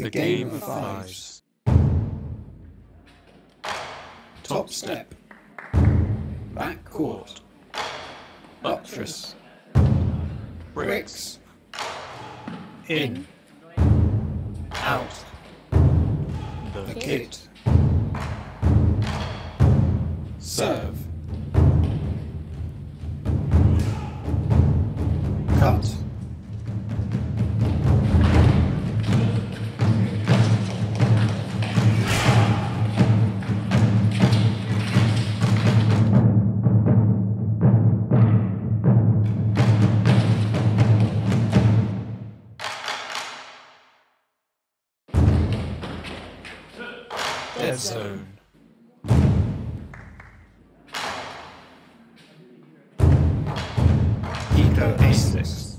The game of fives. Top step. Back court. Buttress. Bricks. In. Out. The kit. Serve. Cut. Dead Zone. Eco A6.